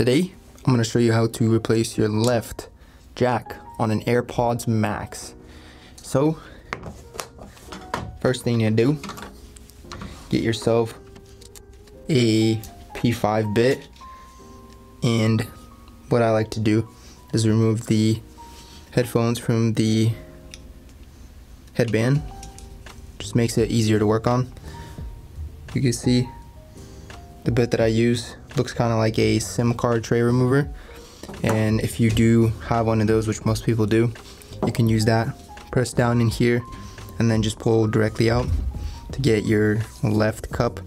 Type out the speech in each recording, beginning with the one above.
Today, I'm gonna show you how to replace your left jack on an AirPods Max. So, first thing you do, get yourself a P5 bit and what I like to do is remove the headphones from the headband just makes it easier to work on you can see the bit that I use looks kind of like a SIM card tray remover. And if you do have one of those which most people do you can use that press down in here and then just pull directly out to get your left cup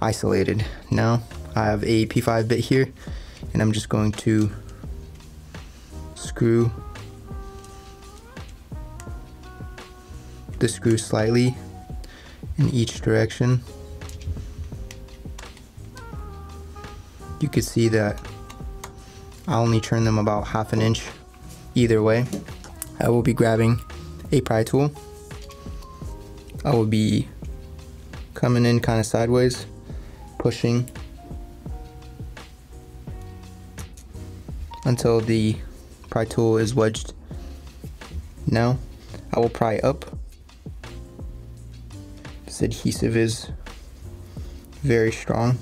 isolated. Now I have a P5 bit here and I'm just going to screw the screw slightly in each direction you can see that I only turn them about half an inch either way I will be grabbing a pry tool I will be coming in kind of sideways pushing until the pry tool is wedged. Now I will pry up. This adhesive is very strong.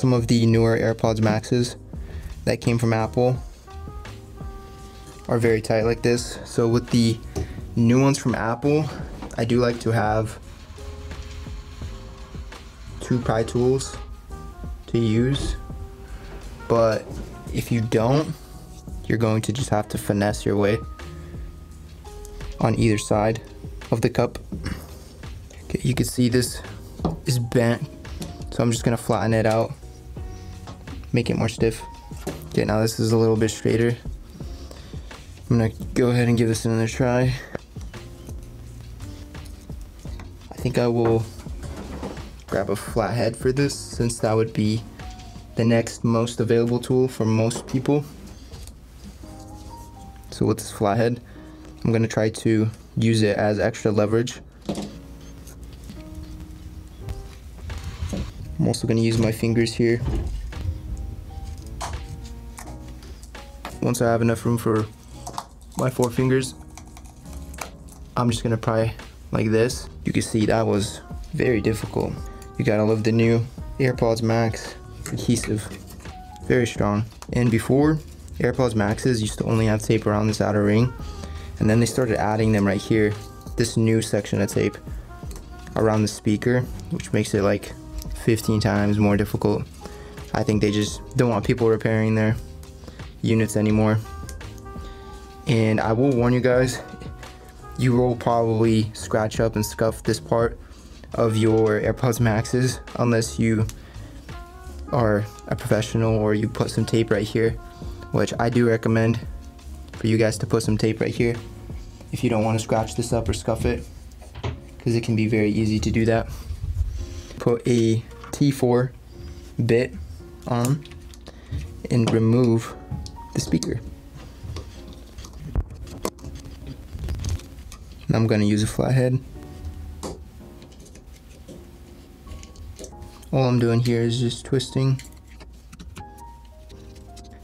Some of the newer AirPods Maxes that came from Apple are very tight like this. So with the new ones from Apple, I do like to have two pry tools to use but if you don't, you're going to just have to finesse your way on either side of the cup. Okay, you can see this is bent, so I'm just gonna flatten it out, make it more stiff. Okay, now this is a little bit straighter. I'm gonna go ahead and give this another try. I think I will grab a flat head for this since that would be the next most available tool for most people. So with this flathead, I'm gonna try to use it as extra leverage. I'm also gonna use my fingers here. Once I have enough room for my four fingers, I'm just gonna pry like this. You can see that was very difficult. You gotta love the new AirPods Max adhesive, very strong. And before, AirPods Maxes used to only have tape around this outer ring, and then they started adding them right here, this new section of tape around the speaker, which makes it like 15 times more difficult. I think they just don't want people repairing their units anymore. And I will warn you guys, you will probably scratch up and scuff this part of your AirPods Maxes unless you are a professional or you put some tape right here, which I do recommend for you guys to put some tape right here if you don't want to scratch this up or scuff it because it can be very easy to do that. Put a T4 bit on and remove the speaker. And I'm to use a flathead. All I'm doing here is just twisting.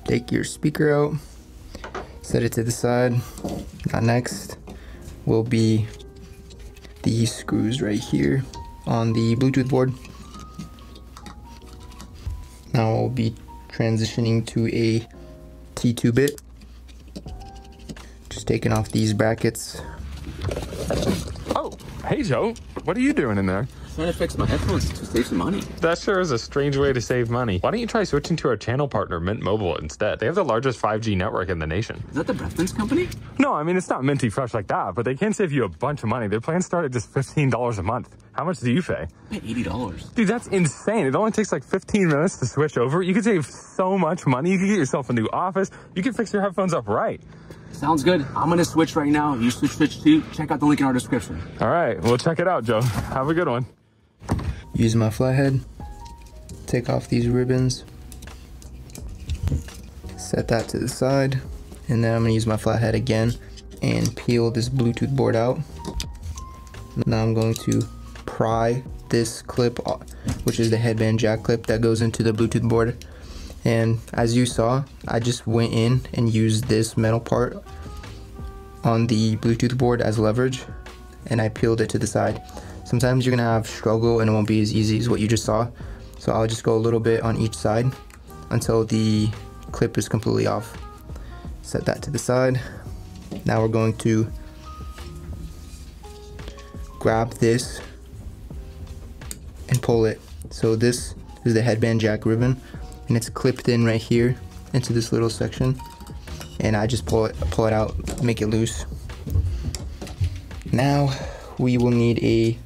Take your speaker out, set it to the side. Now next will be these screws right here on the Bluetooth board. Now I'll be transitioning to a T2 bit. Just taking off these brackets. Oh, hey Joe, what are you doing in there? Trying to fix my headphones to save some money. That sure is a strange way to save money. Why don't you try switching to our channel partner, Mint Mobile, instead? They have the largest 5G network in the nation. Is that the Breathmints company? No, I mean, it's not minty fresh like that, but they can save you a bunch of money. Their plans start at just $15 a month. How much do you pay? I pay $80. Dude, that's insane. It only takes like 15 minutes to switch over. You could save so much money. You could get yourself a new office. You can fix your headphones up right. Sounds good. I'm gonna switch right now. You should switch too. Check out the link in our description. All right, well, check it out, Joe. Have a good one use my flathead, take off these ribbons, set that to the side, and then I'm gonna use my flathead again and peel this Bluetooth board out. Now I'm going to pry this clip which is the headband jack clip that goes into the Bluetooth board. And as you saw, I just went in and used this metal part on the Bluetooth board as leverage and I peeled it to the side. Sometimes you're gonna have struggle and it won't be as easy as what you just saw. So I'll just go a little bit on each side until the clip is completely off. Set that to the side. Now we're going to grab this and pull it. So this is the headband jack ribbon and it's clipped in right here into this little section and I just pull it pull it out make it loose now we will need a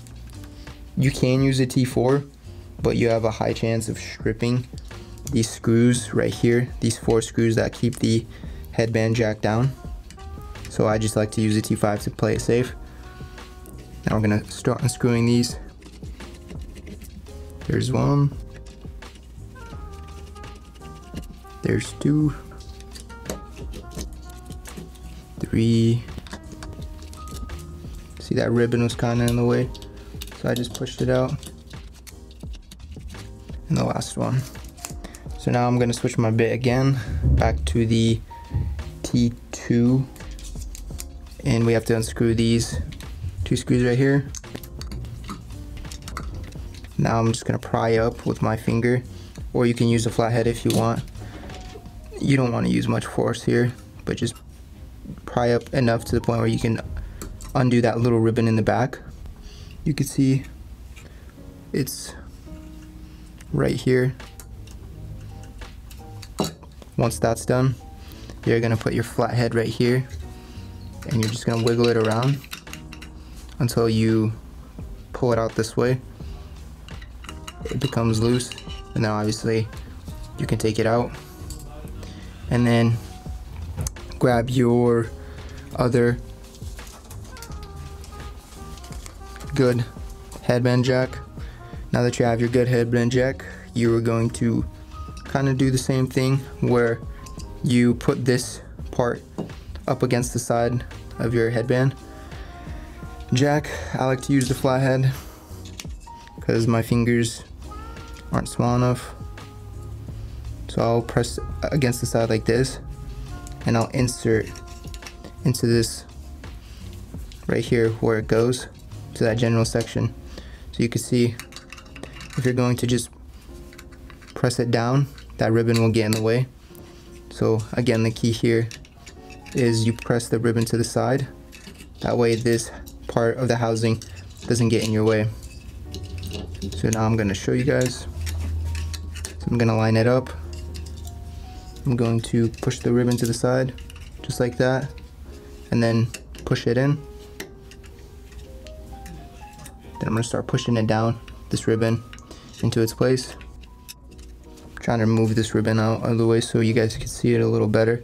you can use a T4 but you have a high chance of stripping these screws right here these four screws that keep the headband jack down. So I just like to use a T5 to play it safe. Now we're gonna start unscrewing these. There's one. There's two. Three. See that ribbon was kind of in the way so I just pushed it out. And the last one. So now I'm gonna switch my bit again back to the T2 and we have to unscrew these two screws right here. Now I'm just gonna pry up with my finger or you can use a flathead if you want. You don't want to use much force here but just pry up enough to the point where you can undo that little ribbon in the back you can see it's right here. Once that's done you're gonna put your flathead right here and you're just gonna wiggle it around until you pull it out this way. It becomes loose and now obviously you can take it out. And then grab your other good headband jack. Now that you have your good headband jack you are going to kind of do the same thing where you put this part up against the side of your headband. Jack I like to use the flathead because my fingers aren't small enough. So I'll press against the side like this and I'll insert into this right here where it goes to that general section. So you can see if you're going to just press it down, that ribbon will get in the way. So again, the key here is you press the ribbon to the side. That way this part of the housing doesn't get in your way. So now I'm gonna show you guys. So I'm gonna line it up I'm going to push the ribbon to the side, just like that, and then push it in. Then I'm gonna start pushing it down, this ribbon, into its place. I'm trying to move this ribbon out of the way so you guys can see it a little better.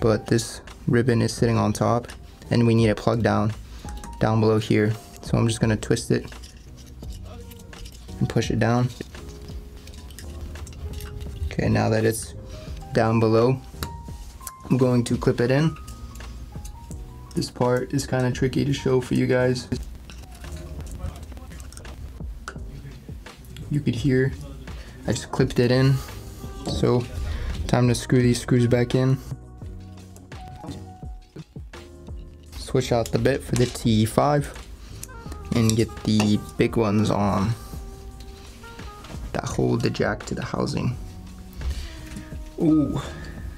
But this ribbon is sitting on top, and we need it plugged down, down below here. So I'm just gonna twist it and push it down. Okay, now that it's down below. I'm going to clip it in. This part is kind of tricky to show for you guys. You could hear I just clipped it in. So time to screw these screws back in. Switch out the bit for the T5 and get the big ones on that hold the jack to the housing. Ooh,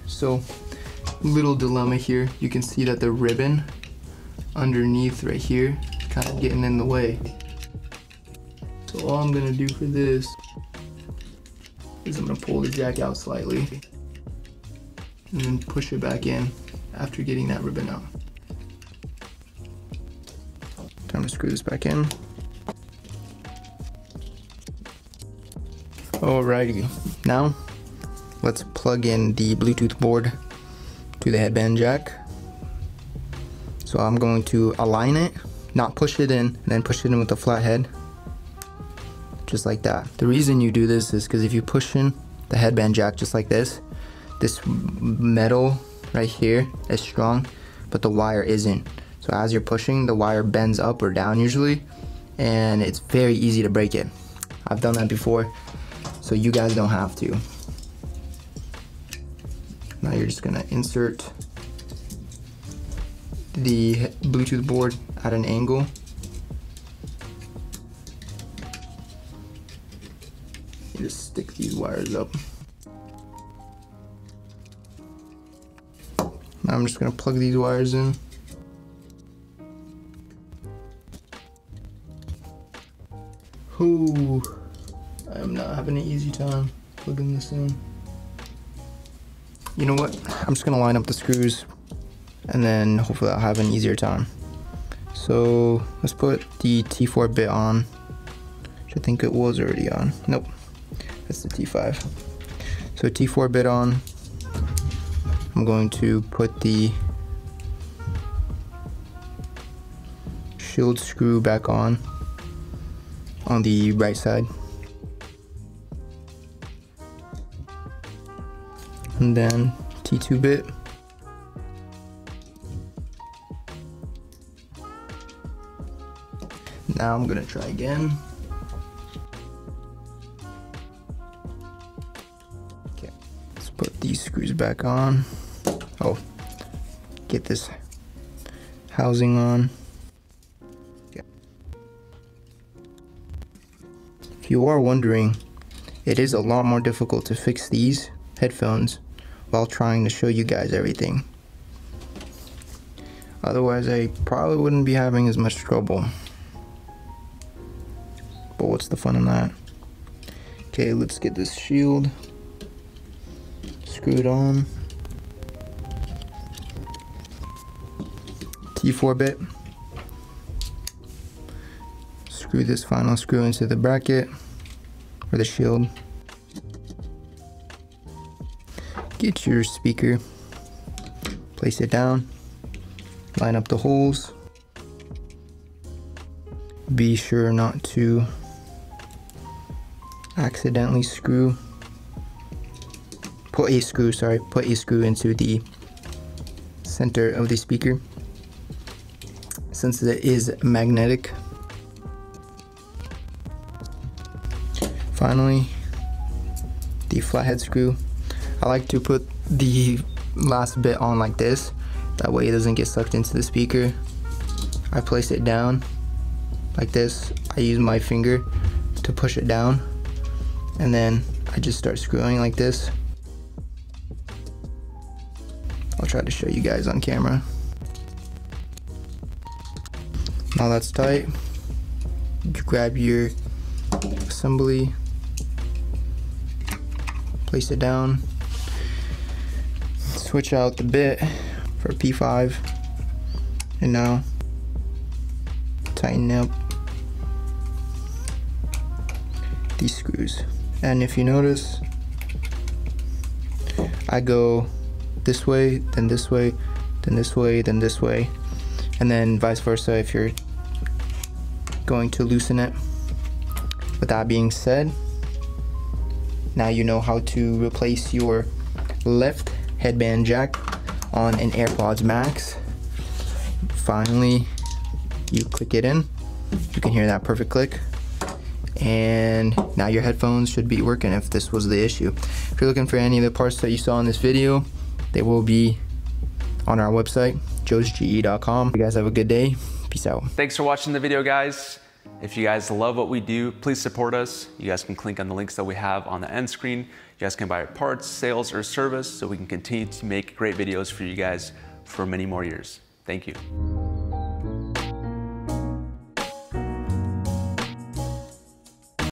so little dilemma here. You can see that the ribbon underneath right here kind of getting in the way. All I'm gonna do for this is I'm gonna pull the jack out slightly and then push it back in after getting that ribbon out. Time to screw this back in. Alrighty, now let's plug in the Bluetooth board to the headband jack. So I'm going to align it, not push it in, and then push it in with the flathead. Just like that. The reason you do this is because if you push in the headband jack just like this, this metal right here is strong, but the wire isn't. So as you're pushing, the wire bends up or down usually, and it's very easy to break it. I've done that before, so you guys don't have to. Now you're just gonna insert the Bluetooth board at an angle. You just stick these wires up. Now I'm just gonna plug these wires in. Ooh, I am not having an easy time plugging this in. You know what? I'm just gonna line up the screws and then hopefully I'll have an easier time. So let's put the T4 bit on. Which I think it was already on. Nope, that's the T5. So T4 bit on. I'm going to put the shield screw back on on the right side. And then T2 bit. Now I'm gonna try again. Back on. Oh, get this housing on. If you are wondering, it is a lot more difficult to fix these headphones while trying to show you guys everything. Otherwise, I probably wouldn't be having as much trouble. But what's the fun in that? Okay, let's get this shield screwed on. T4 bit. Screw this final screw into the bracket or the shield. Get your speaker, place it down, line up the holes. Be sure not to accidentally screw, put a screw, sorry, put a screw into the center of the speaker. Since it is magnetic, Finally, the flathead screw. I like to put the last bit on like this. That way it doesn't get sucked into the speaker. I place it down like this. I use my finger to push it down. And then I just start screwing like this. Try to show you guys on camera. Now that's tight. You grab your assembly place it down, switch out the bit for P5, and now tighten up these screws. And if you notice, I go this way, then this way, then this way, then this way, and then vice versa if you're going to loosen it. With that being said, now you know how to replace your left headband jack on an AirPods Max. Finally, you click it in. You can hear that perfect click. And now your headphones should be working if this was the issue. If you're looking for any of the parts that you saw in this video, they will be on our website, joesge.com. You guys have a good day. Peace out. Thanks for watching the video, guys. If you guys love what we do, please support us. You guys can click on the links that we have on the end screen. You guys can buy parts, sales, or service so we can continue to make great videos for you guys for many more years. Thank you.